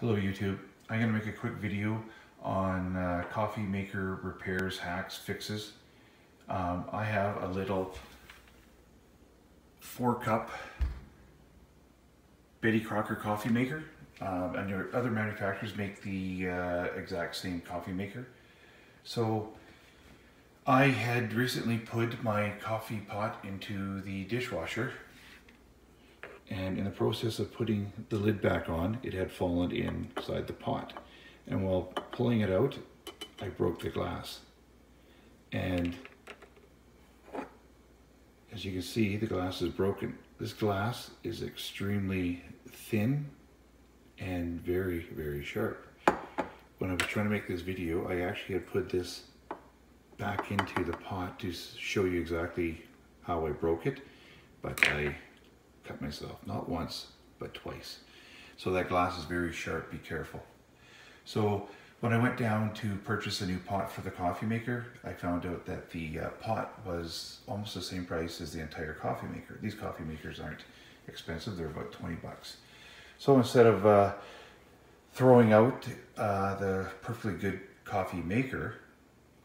Hello YouTube. I'm going to make a quick video on uh, coffee maker repairs, hacks, fixes. Um, I have a little four cup Betty Crocker coffee maker um, and your other manufacturers make the uh, exact same coffee maker. So I had recently put my coffee pot into the dishwasher and in the process of putting the lid back on, it had fallen inside the pot. And while pulling it out, I broke the glass. And as you can see, the glass is broken. This glass is extremely thin and very, very sharp. When I was trying to make this video, I actually had put this back into the pot to show you exactly how I broke it, but I cut myself, not once, but twice. So that glass is very sharp, be careful. So when I went down to purchase a new pot for the coffee maker, I found out that the uh, pot was almost the same price as the entire coffee maker. These coffee makers aren't expensive, they're about 20 bucks. So instead of uh, throwing out uh, the perfectly good coffee maker,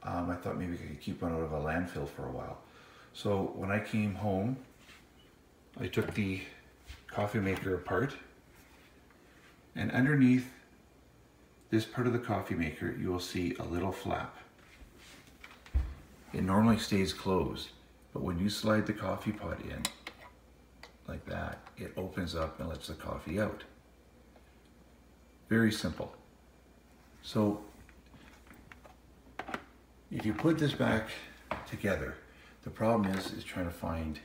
um, I thought maybe I could keep one out of a landfill for a while. So when I came home I took the coffee maker apart and underneath this part of the coffee maker you will see a little flap. It normally stays closed but when you slide the coffee pot in like that it opens up and lets the coffee out. Very simple. So if you put this back together the problem is is trying to find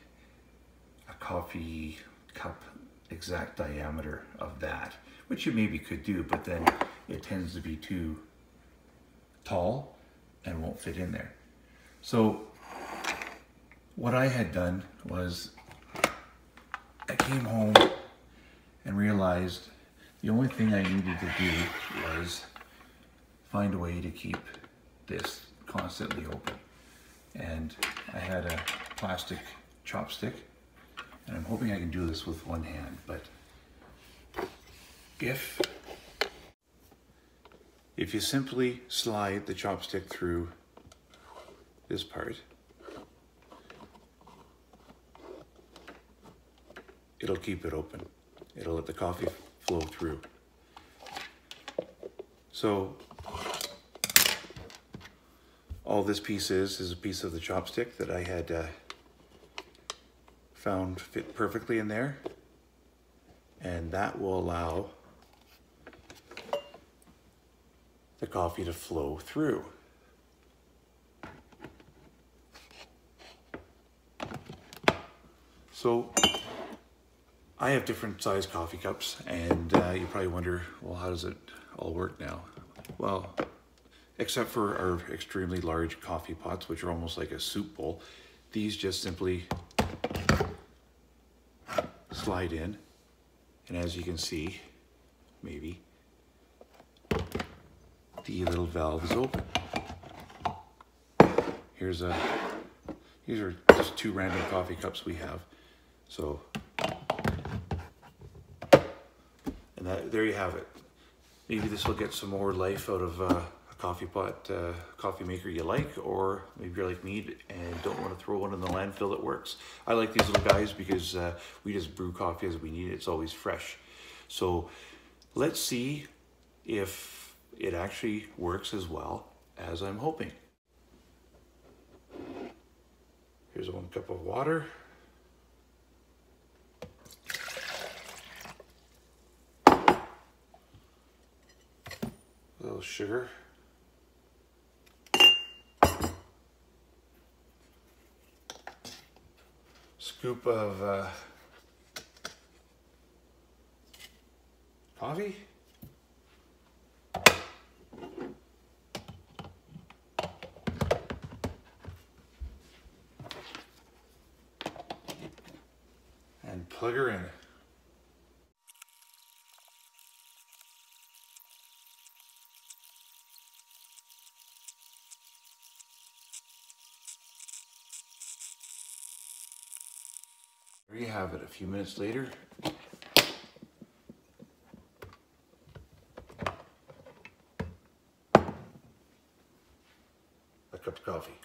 coffee cup exact diameter of that, which you maybe could do, but then it tends to be too tall and won't fit in there. So what I had done was I came home and realized the only thing I needed to do was find a way to keep this constantly open. And I had a plastic chopstick and I'm hoping I can do this with one hand, but if, if you simply slide the chopstick through this part, it'll keep it open. It'll let the coffee flow through. So all this piece is, is a piece of the chopstick that I had uh, found fit perfectly in there. And that will allow the coffee to flow through. So I have different size coffee cups and uh, you probably wonder, well, how does it all work now? Well, except for our extremely large coffee pots, which are almost like a soup bowl, these just simply slide in. And as you can see, maybe, the little valve is open. Here's a, these are just two random coffee cups we have. So, and that, there you have it. Maybe this will get some more life out of uh, coffee pot, uh, coffee maker you like, or maybe you're like me and don't want to throw one in the landfill that works. I like these little guys because uh, we just brew coffee as we need it. It's always fresh. So let's see if it actually works as well as I'm hoping. Here's one cup of water. A little sugar. Scoop of uh, coffee. And plug her in. You have it a few minutes later. A cup of coffee.